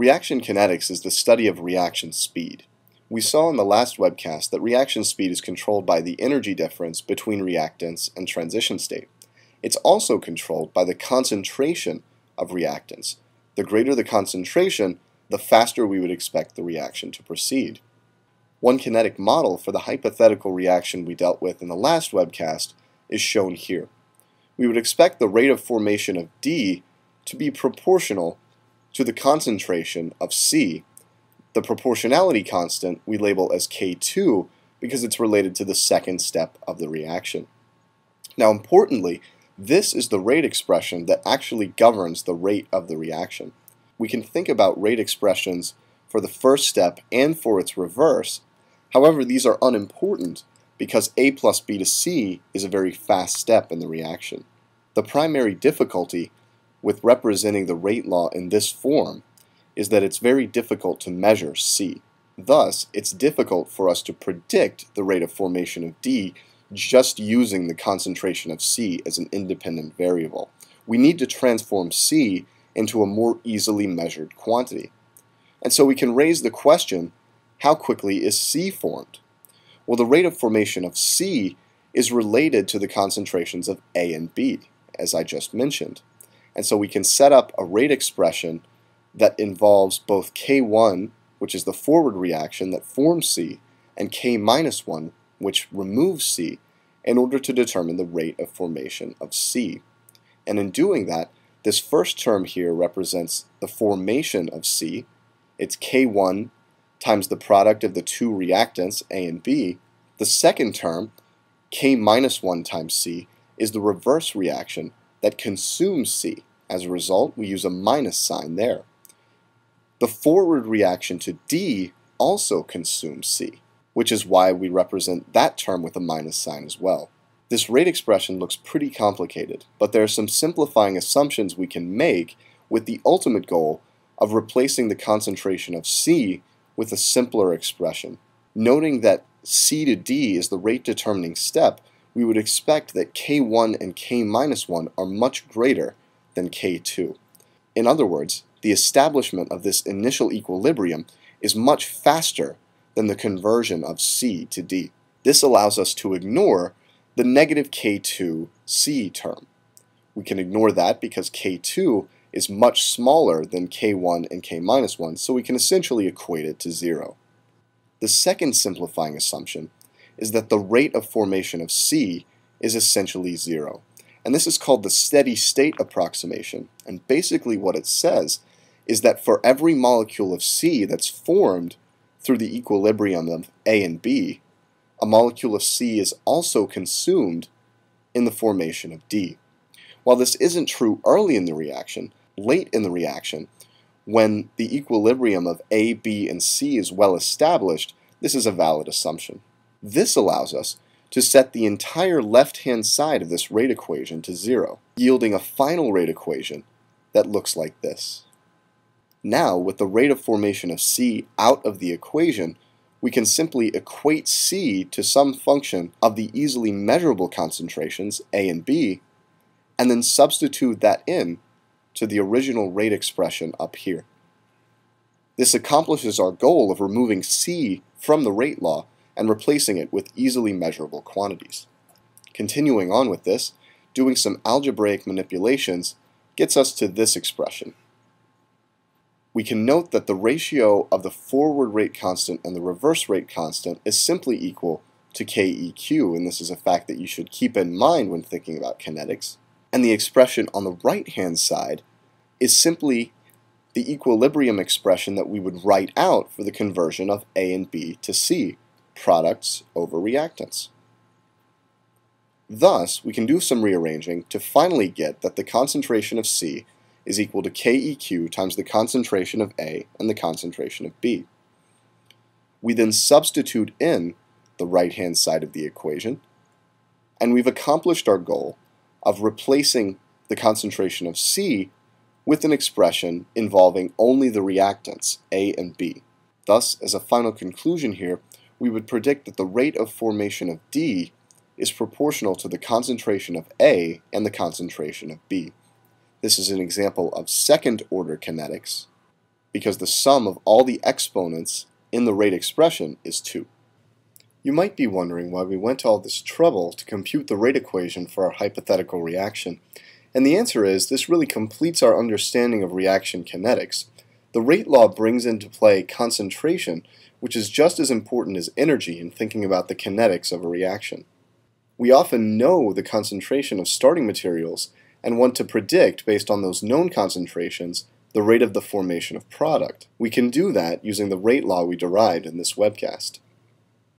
Reaction kinetics is the study of reaction speed. We saw in the last webcast that reaction speed is controlled by the energy difference between reactants and transition state. It's also controlled by the concentration of reactants. The greater the concentration, the faster we would expect the reaction to proceed. One kinetic model for the hypothetical reaction we dealt with in the last webcast is shown here. We would expect the rate of formation of D to be proportional to the concentration of C. The proportionality constant we label as K2 because it's related to the second step of the reaction. Now importantly, this is the rate expression that actually governs the rate of the reaction. We can think about rate expressions for the first step and for its reverse. However, these are unimportant because A plus B to C is a very fast step in the reaction. The primary difficulty with representing the rate law in this form is that it's very difficult to measure C. Thus, it's difficult for us to predict the rate of formation of D just using the concentration of C as an independent variable. We need to transform C into a more easily measured quantity. And so we can raise the question, how quickly is C formed? Well, the rate of formation of C is related to the concentrations of A and B, as I just mentioned. And so we can set up a rate expression that involves both K1, which is the forward reaction that forms C, and K minus 1, which removes C, in order to determine the rate of formation of C. And in doing that, this first term here represents the formation of C. It's K1 times the product of the two reactants, A and B. The second term, K minus 1 times C, is the reverse reaction that consumes C. As a result, we use a minus sign there. The forward reaction to D also consumes C, which is why we represent that term with a minus sign as well. This rate expression looks pretty complicated, but there are some simplifying assumptions we can make with the ultimate goal of replacing the concentration of C with a simpler expression. Noting that C to D is the rate determining step, we would expect that K1 and K minus 1 are much greater than K2. In other words, the establishment of this initial equilibrium is much faster than the conversion of C to D. This allows us to ignore the negative K2C term. We can ignore that because K2 is much smaller than K1 and K minus 1, so we can essentially equate it to 0. The second simplifying assumption is that the rate of formation of C is essentially 0. And this is called the steady state approximation. And basically what it says is that for every molecule of C that's formed through the equilibrium of A and B, a molecule of C is also consumed in the formation of D. While this isn't true early in the reaction, late in the reaction, when the equilibrium of A, B, and C is well established, this is a valid assumption. This allows us to set the entire left-hand side of this rate equation to zero, yielding a final rate equation that looks like this. Now, with the rate of formation of C out of the equation, we can simply equate C to some function of the easily measurable concentrations, A and B, and then substitute that in to the original rate expression up here. This accomplishes our goal of removing C from the rate law and replacing it with easily measurable quantities. Continuing on with this, doing some algebraic manipulations gets us to this expression. We can note that the ratio of the forward rate constant and the reverse rate constant is simply equal to KEQ, and this is a fact that you should keep in mind when thinking about kinetics. And the expression on the right-hand side is simply the equilibrium expression that we would write out for the conversion of A and B to C, products over reactants. Thus, we can do some rearranging to finally get that the concentration of C is equal to KEQ times the concentration of A and the concentration of B. We then substitute in the right-hand side of the equation, and we've accomplished our goal of replacing the concentration of C with an expression involving only the reactants, A and B. Thus, as a final conclusion here, we would predict that the rate of formation of D is proportional to the concentration of A and the concentration of B. This is an example of second order kinetics. because the sum of all the exponents in the rate expression is 2. You might be wondering why we went to all this trouble to compute the rate equation for our hypothetical reaction. And the answer is this really completes our understanding of reaction kinetics. The rate law brings into play concentration, which is just as important as energy in thinking about the kinetics of a reaction. We often know the concentration of starting materials and want to predict, based on those known concentrations, the rate of the formation of product. We can do that using the rate law we derived in this webcast.